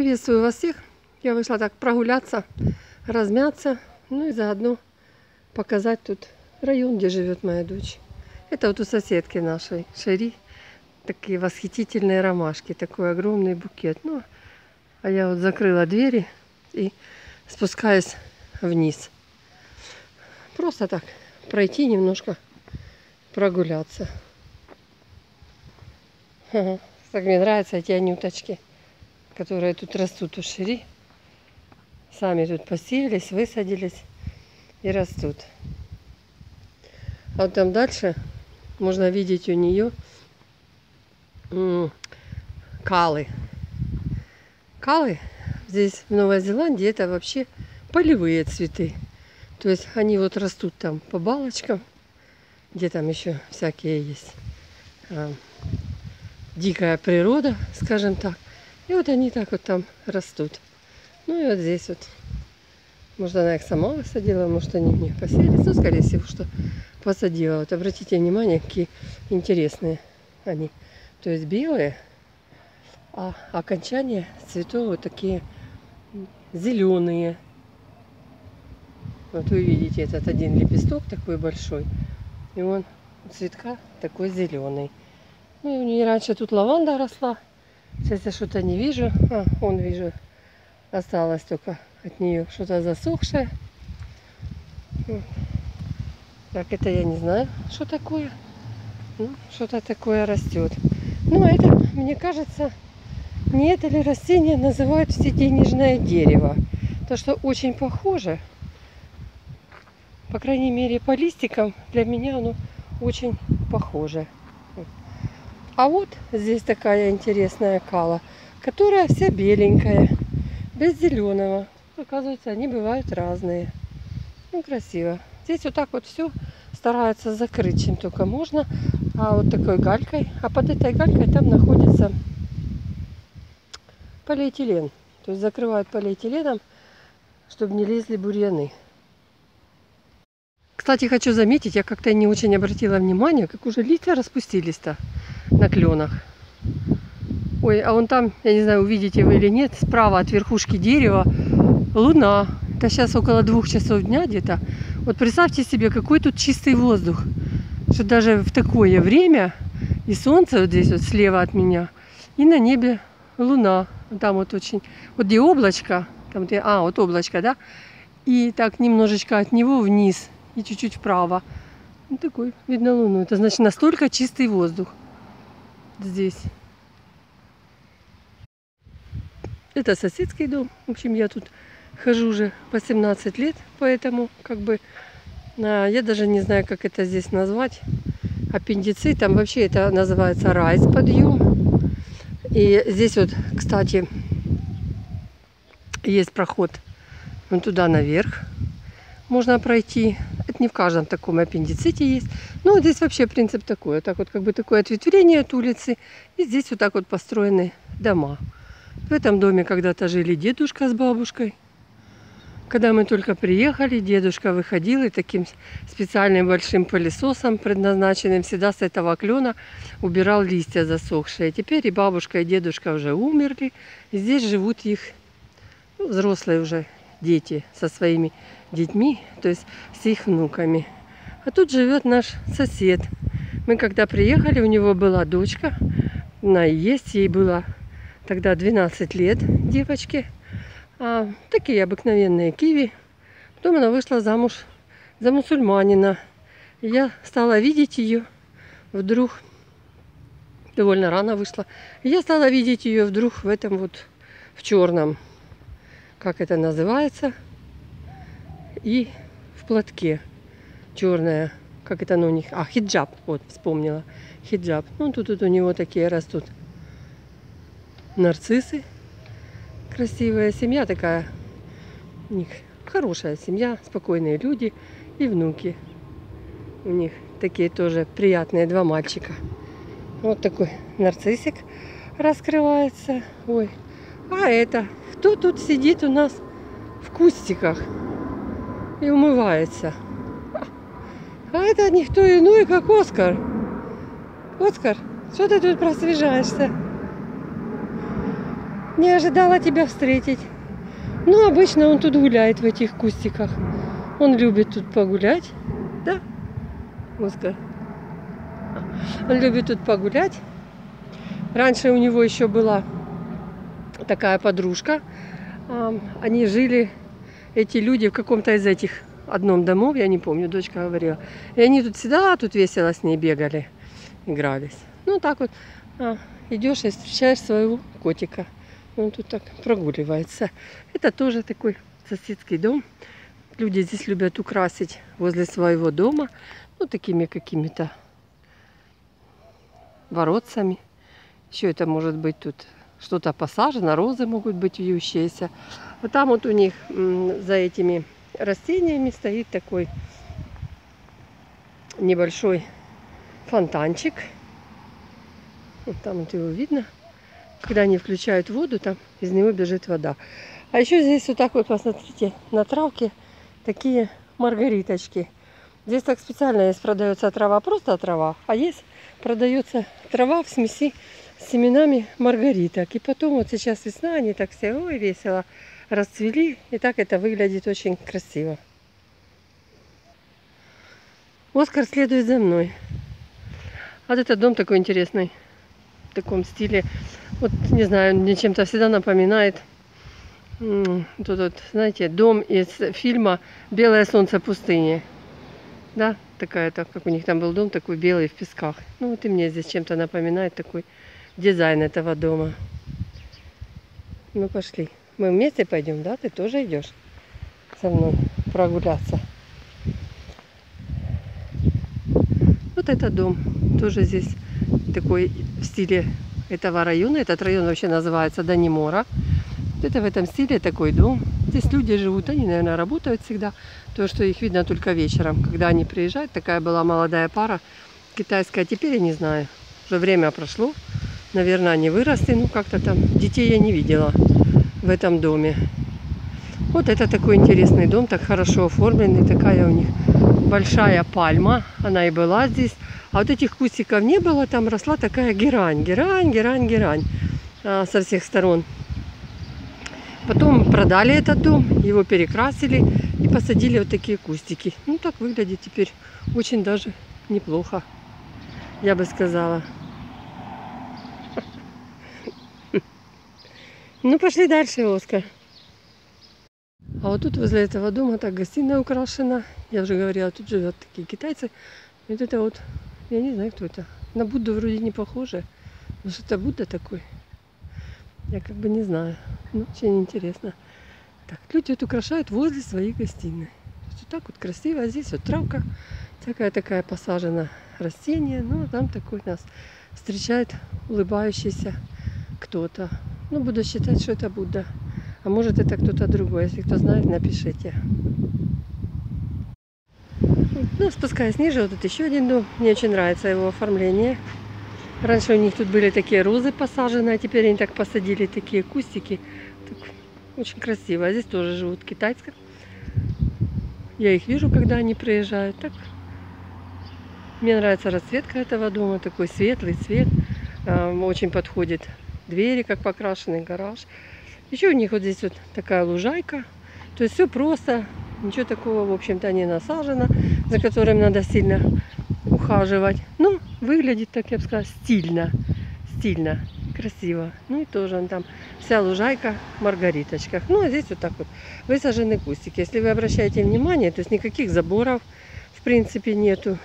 Приветствую вас всех. Я вышла так прогуляться, размяться, ну и заодно показать тут район, где живет моя дочь. Это вот у соседки нашей, Шери, такие восхитительные ромашки, такой огромный букет. Ну, а я вот закрыла двери и спускаюсь вниз. Просто так пройти немножко, прогуляться. Так мне нравятся эти анюточки, которые тут растут у шири. Сами тут посеялись, высадились и растут. А вот там дальше можно видеть у нее калы. Калы здесь в Новой Зеландии это вообще полевые цветы. То есть они вот растут там по балочкам, где там еще всякие есть а, дикая природа, скажем так. И вот они так вот там растут. Ну и вот здесь вот. Может, она их сама высадила, может, они мне поселились. Ну, скорее всего, что посадила. Вот обратите внимание, какие интересные они. То есть белые, а окончания цветов вот такие зеленые. Вот вы видите этот один лепесток такой большой. И он цветка такой зеленый. Ну, и у нее раньше тут лаванда росла. Сейчас я что-то не вижу. А, он вижу. Осталось только от нее что-то засохшее. Так, это я не знаю, что такое. Ну, что-то такое растет. Ну, это, мне кажется, не это ли растение называют все денежное дерево. То, что очень похоже. По крайней мере, по листикам для меня оно очень похоже. А вот здесь такая интересная кала, которая вся беленькая, без зеленого. Оказывается, они бывают разные. Ну, красиво. Здесь вот так вот все стараются закрыть, чем только можно. А вот такой галькой. А под этой галькой там находится полиэтилен. То есть закрывают полиэтиленом, чтобы не лезли бурьяны. Кстати, хочу заметить, я как-то не очень обратила внимание, как уже листья распустились-то на кленах. Ой, а вон там, я не знаю, увидите вы или нет, справа от верхушки дерева луна. Это сейчас около двух часов дня где-то. Вот представьте себе, какой тут чистый воздух. Что даже в такое время и солнце вот здесь вот слева от меня, и на небе луна. Там вот очень, вот где облачко, там где, а, вот облачко, да, и так немножечко от него вниз и чуть-чуть вправо. Ну, такой, видно луну. Это значит настолько чистый воздух здесь. Это соседский дом. В общем, я тут хожу уже по 17 лет, поэтому как бы а, я даже не знаю, как это здесь назвать. Аппендицит, там вообще это называется райс подъем. И здесь вот, кстати, есть проход вон туда наверх. Можно пройти. Не в каждом таком аппендиците есть. Ну, здесь вообще принцип такой. Вот так вот как бы такое ответвление от улицы. И здесь вот так вот построены дома. В этом доме когда-то жили дедушка с бабушкой. Когда мы только приехали, дедушка выходил и таким специальным большим пылесосом, предназначенным всегда с этого клена, убирал листья засохшие. Теперь и бабушка, и дедушка уже умерли. Здесь живут их взрослые уже дети со своими детьми, то есть с их внуками. А тут живет наш сосед. Мы когда приехали, у него была дочка, она и есть, ей было тогда 12 лет девочке. А, такие обыкновенные киви. Потом она вышла замуж за мусульманина. Я стала видеть ее вдруг, довольно рано вышла. Я стала видеть ее вдруг в этом вот, в черном, как это называется, и в платке черная, как это ну, у них, а, хиджаб, вот, вспомнила, хиджаб. Ну, тут, тут у него такие растут нарциссы, красивая семья такая, у них хорошая семья, спокойные люди и внуки. У них такие тоже приятные два мальчика. Вот такой нарциссик раскрывается. Ой, а это, кто тут сидит у нас в кустиках? И умывается. А это никто иной, как Оскар. Оскар, что ты тут просвежаешься? Не ожидала тебя встретить. Ну, обычно он тут гуляет в этих кустиках. Он любит тут погулять. Да, Оскар? Он любит тут погулять. Раньше у него еще была такая подружка. Они жили, эти люди, в каком-то из этих одном домов, я не помню, дочка говорила. И они тут всегда тут весело с ней бегали, игрались. Ну, так вот, а, идешь и встречаешь своего котика. Он тут так прогуливается. Это тоже такой соседский дом. Люди здесь любят украсить возле своего дома, ну, такими какими-то воротцами. Еще это может быть тут что-то посажено, розы могут быть вьющиеся. Вот там вот у них за этими растениями стоит такой небольшой фонтанчик. Вот там вот его видно. Когда они включают воду, там из него бежит вода. А еще здесь вот так вот, посмотрите, на травке такие маргариточки. Здесь так специально есть продается трава, просто трава, а есть продается трава в смеси с семенами маргариток. И потом вот сейчас весна, они так все, ой, весело расцвели. И так это выглядит очень красиво. Оскар следует за мной. Вот этот дом такой интересный. В таком стиле. Вот, не знаю, мне чем-то всегда напоминает тут вот, знаете, дом из фильма «Белое солнце пустыни». Да, такая, так как у них там был дом такой белый в песках. Ну вот и мне здесь чем-то напоминает такой дизайн этого дома. Ну пошли. Мы вместе пойдем, да? Ты тоже идешь со мной прогуляться. Вот это дом. Тоже здесь такой в стиле этого района. Этот район вообще называется Данимора. Вот это в этом стиле такой дом. Здесь люди живут, они, наверное, работают всегда. То, что их видно только вечером, когда они приезжают. Такая была молодая пара китайская. Теперь я не знаю. Уже время прошло. Наверное, они выросли. Ну, как-то там детей я не видела в этом доме. Вот это такой интересный дом, так хорошо оформленный. Такая у них большая пальма. Она и была здесь. А вот этих кустиков не было. Там росла такая герань. Герань, герань, герань. а, со всех сторон. Потом продали этот дом, его перекрасили и посадили вот такие кустики. Ну, так выглядит теперь очень даже неплохо, я бы сказала. Ну, пошли дальше, Оскар. А вот тут возле этого дома так гостиная украшена. Я уже говорила, тут живет такие китайцы. Вот это вот, я не знаю, кто это. На Будду вроде не похоже. Но что это Будда такой? Я как бы не знаю. Ну, очень интересно. Так, люди вот украшают возле своих гостиной. Вот так вот красиво. А здесь вот травка такая такая посажена растение. Ну, а там такой нас встречает улыбающийся кто-то. Ну, буду считать, что это Будда. А может это кто-то другой. Если кто знает, напишите. Ну, спускаясь ниже, вот тут еще один дом. Мне очень нравится его оформление. Раньше у них тут были такие розы посажены, а теперь они так посадили такие кустики. Так, очень красиво. А здесь тоже живут китайцы. Я их вижу, когда они приезжают. Так. Мне нравится расцветка этого дома. Такой светлый цвет. А, Очень подходит двери, как покрашенный гараж. Еще у них вот здесь вот такая лужайка. То есть все просто. Ничего такого, в общем-то, не насажено, за которым надо сильно ухаживать. Ну, выглядит, так я бы сказала, стильно. Стильно, красиво. Ну и тоже он там вся лужайка в маргариточках. Ну, а здесь вот так вот высажены кустики. Если вы обращаете внимание, то есть никаких заборов, в принципе, нету.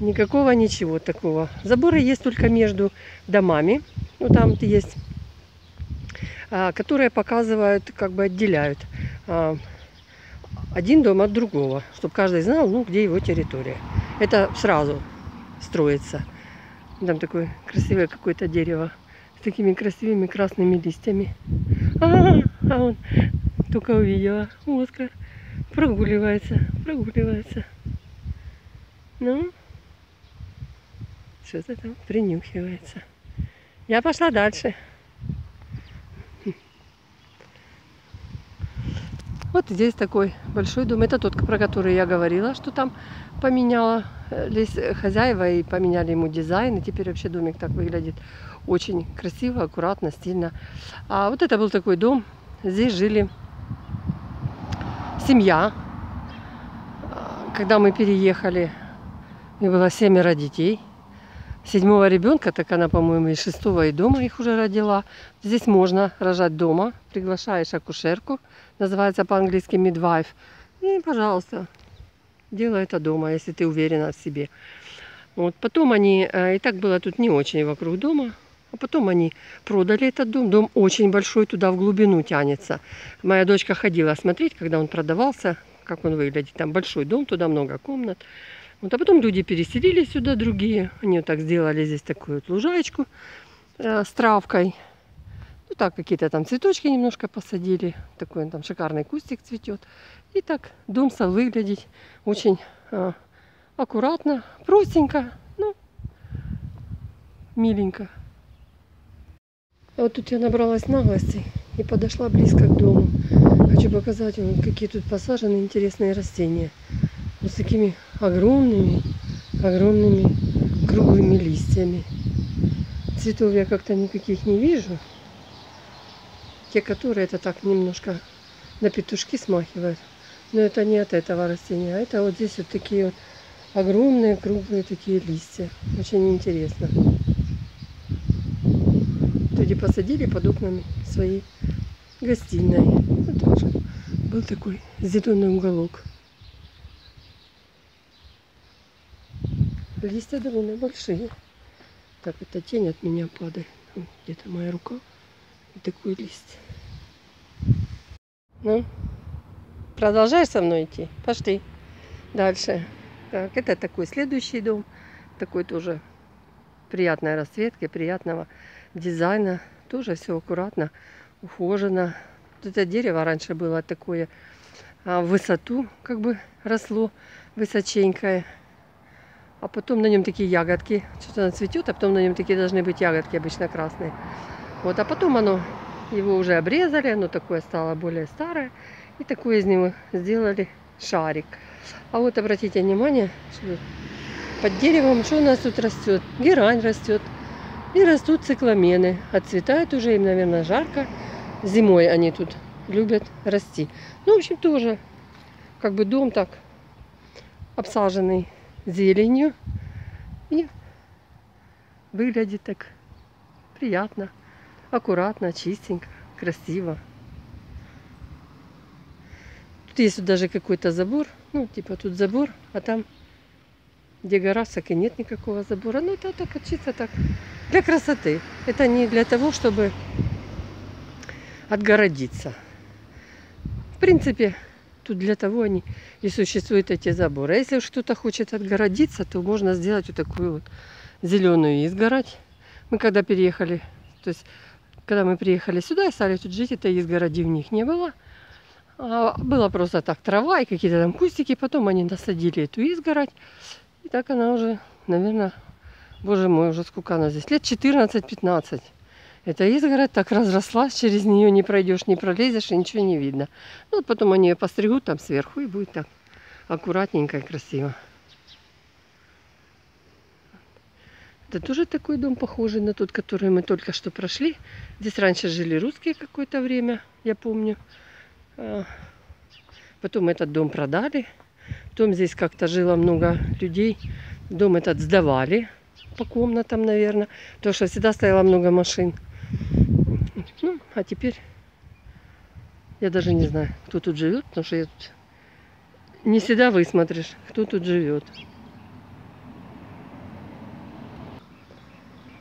Никакого ничего такого. Заборы есть только между домами. Ну, там есть а, которые показывают, как бы отделяют а, один дом от другого, чтобы каждый знал, ну, где его территория. Это сразу строится. Там такое красивое какое-то дерево с такими красивыми красными листьями. А, а он только увидела. Оскар прогуливается, прогуливается. Ну, что-то там принюхивается. Я пошла дальше. Вот здесь такой большой дом. Это тот, про который я говорила, что там поменяла э, лес хозяева и поменяли ему дизайн. И теперь вообще домик так выглядит очень красиво, аккуратно, стильно. А вот это был такой дом. Здесь жили семья. А, Когда мы переехали, мне было семеро детей. Седьмого ребенка, так она, по-моему, из шестого и дома их уже родила. Здесь можно рожать дома. Приглашаешь акушерку, называется по-английски midwife. И, пожалуйста, делай это дома, если ты уверена в себе. Вот потом они, э, и так было тут не очень вокруг дома, а потом они продали этот дом. Дом очень большой, туда в глубину тянется. Моя дочка ходила смотреть, когда он продавался, как он выглядит. Там большой дом, туда много комнат. Вот, а потом люди переселились сюда, другие. Они вот так сделали здесь такую вот лужаечку э, с травкой. Ну так, какие-то там цветочки немножко посадили. Такой там шикарный кустик цветет. И так дом стал выглядеть очень э, аккуратно, простенько, ну, миленько. А вот тут я набралась наглости и подошла близко к дому. Хочу показать какие тут посажены интересные растения. Вот с такими огромными, огромными круглыми листьями. Цветов я как-то никаких не вижу. Те, которые это так немножко на петушки смахивают. Но это не от этого растения, а это вот здесь вот такие вот огромные круглые такие листья. Очень интересно. Люди посадили под окнами своей гостиной. Вот тоже был такой зеленый уголок. Листья довольно большие. Так, это тень от меня падает. Где-то моя рука. И такой лист. Ну, продолжаешь со мной идти? Пошли. Дальше. Так, это такой следующий дом. Такой тоже приятной расцветки, приятного дизайна. Тоже все аккуратно, ухожено. Вот это дерево раньше было такое а, в высоту, как бы росло высоченькое. А потом на нем такие ягодки. Что-то оно цветет, а потом на нем такие должны быть ягодки обычно красные. Вот, а потом оно, его уже обрезали, оно такое стало более старое. И такое из него сделали шарик. А вот обратите внимание, что под деревом, что у нас тут растет? Герань растет. И растут цикламены. Отцветают уже, им, наверное, жарко. Зимой они тут любят расти. Ну, в общем, тоже как бы дом так обсаженный зеленью. И выглядит так приятно, аккуратно, чистенько, красиво. Тут есть даже какой-то забор. Ну, типа тут забор, а там, где гора, так и нет никакого забора. Ну, это так чисто так для красоты. Это не для того, чтобы отгородиться. В принципе, тут для того они и существуют эти заборы. А если уж кто-то хочет отгородиться, то можно сделать вот такую вот зеленую изгородь. Мы когда переехали, то есть когда мы приехали сюда и стали тут жить, этой изгороди в них не было. А было просто так трава и какие-то там кустики. Потом они насадили эту изгородь. И так она уже, наверное, боже мой, уже сколько она здесь? Лет 14-15. Эта изгородь так разрослась, через нее не пройдешь, не пролезешь, и ничего не видно. Ну, вот потом они ее постригут там сверху, и будет так аккуратненько и красиво. Это тоже такой дом, похожий на тот, который мы только что прошли. Здесь раньше жили русские какое-то время, я помню. А, Потом этот дом продали. Потом здесь как-то жило много людей. Дом этот сдавали по комнатам, наверное. Потому что всегда стояло много машин. Ну, а теперь я даже не знаю, кто тут живет, потому что я тут не всегда высмотришь, кто тут живет.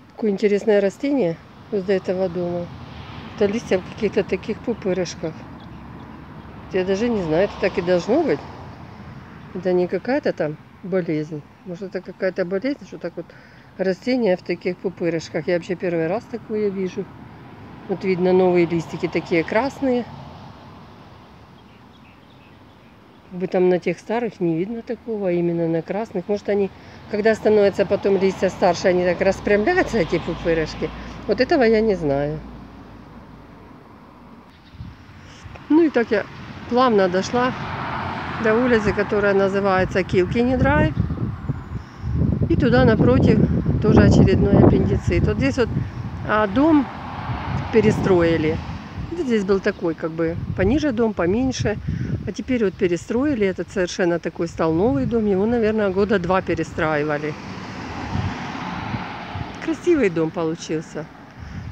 Какое интересное растение возле этого дома. Это листья в каких-то таких пупырышках. Я даже не знаю, это так и должно быть. Это не какая-то там болезнь. Может, это какая-то болезнь, что так вот растения в таких пупырышках. Я вообще первый раз такое вижу. Вот видно новые листики такие красные. Как бы там на тех старых не видно такого, а именно на красных. Может они, когда становятся потом листья старше, они так распрямляются, эти пупырышки. Вот этого я не знаю. Ну и так я плавно дошла до улицы, которая называется Килкини Драйв. И туда напротив тоже очередной аппендицит. Вот здесь вот а, дом перестроили. Здесь был такой, как бы пониже дом, поменьше. А теперь вот перестроили. Этот совершенно такой стал новый дом. Его, наверное, года два перестраивали. Красивый дом получился.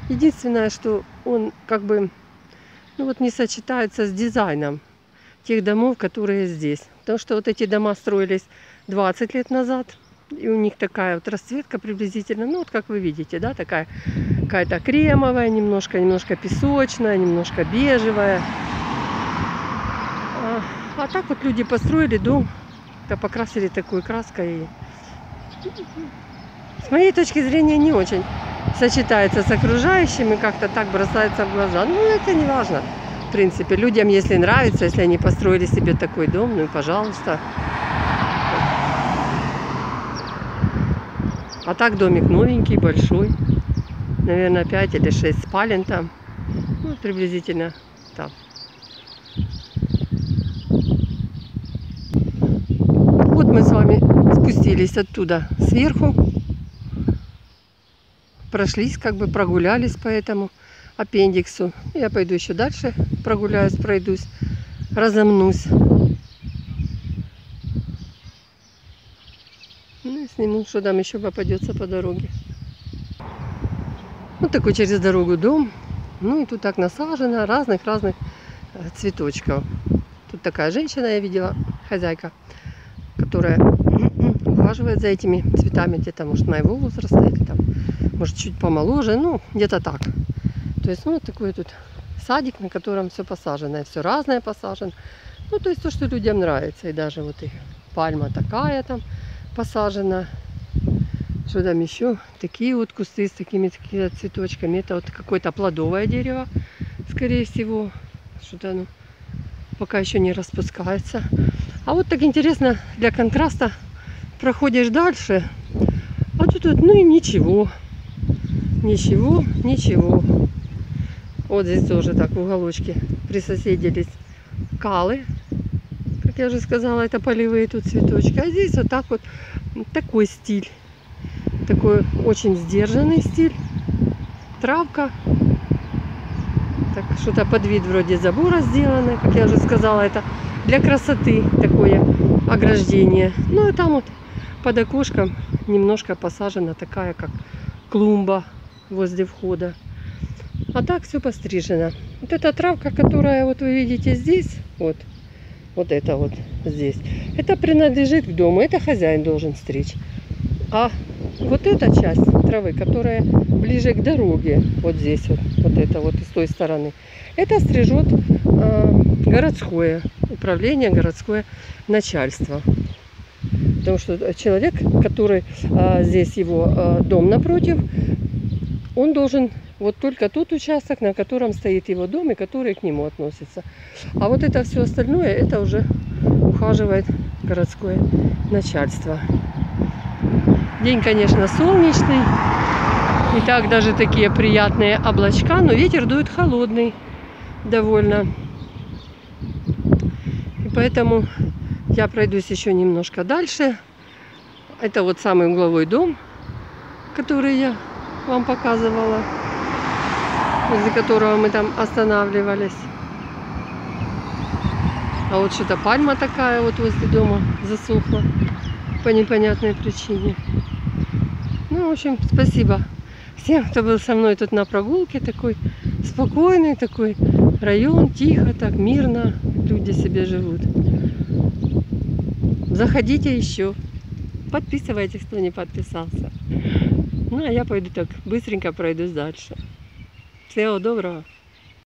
Единственное, что он как бы ну вот не сочетается с дизайном тех домов, которые здесь. Потому что вот эти дома строились 20 лет назад. И у них такая вот расцветка приблизительно, ну вот как вы видите, да, такая какая-то кремовая, немножко, немножко песочная, немножко бежевая. А, а так вот люди построили дом, да, покрасили такой краской. С моей точки зрения не очень сочетается с окружающим и как-то так бросается в глаза. Ну, это не важно. В принципе, людям, если нравится, если они построили себе такой дом, ну пожалуйста. А так домик новенький, большой. Наверное, 5 или 6 спален там. Ну, приблизительно там. Вот мы с вами спустились оттуда сверху. Прошлись, как бы прогулялись по этому аппендиксу. Я пойду еще дальше прогуляюсь, пройдусь, разомнусь. Ну и сниму, что там еще попадется по дороге. Вот такой через дорогу дом. Ну и тут так насажено разных-разных э, цветочков. Тут такая женщина, я видела, хозяйка, которая ухаживает за этими цветами. Где-то, может, моего возраста или там, может, чуть помоложе. Ну, где-то так. То есть, ну, вот такой тут садик, на котором все посажено. Все разное посажено. Ну, то есть, то, что людям нравится. И даже вот и пальма такая там посажена. Что там еще? Такие вот кусты с такими такими цветочками. Это вот какое-то плодовое дерево, скорее всего. Что-то оно пока еще не распускается. А вот так интересно, для контраста проходишь дальше. А тут вот, ну и ничего. Ничего, ничего. Вот здесь тоже так в уголочке присоседились калы. Я уже сказала, это полевые тут цветочки. А здесь вот так вот такой стиль. Такой очень сдержанный стиль. Травка. Так, что-то под вид вроде забора сделано. Как я уже сказала, это для красоты такое ограждение. Ну и там вот под окошком немножко посажена такая, как клумба возле входа. А так все пострижено. Вот эта травка, которая вот вы видите здесь, вот, вот это вот здесь, это принадлежит к дому, это хозяин должен стричь. А вот эта часть травы, которая ближе к дороге, вот здесь вот, вот это вот с той стороны, это стрижет э, городское управление, городское начальство. Потому что человек, который э, здесь его э, дом напротив, он должен вот только тот участок, на котором стоит его дом и который к нему относится. А вот это все остальное, это уже ухаживает городское начальство. День, конечно, солнечный. И так даже такие приятные облачка, но ветер дует холодный довольно. И поэтому я пройдусь еще немножко дальше. Это вот самый угловой дом, который я вам показывала возле которого мы там останавливались. А вот что-то пальма такая вот возле дома засохла по непонятной причине. Ну, в общем, спасибо всем, кто был со мной тут на прогулке. Такой спокойный такой район, тихо, так мирно люди себе живут. Заходите еще. Подписывайтесь, кто не подписался. Ну, а я пойду так быстренько пройдусь дальше. Всего доброго.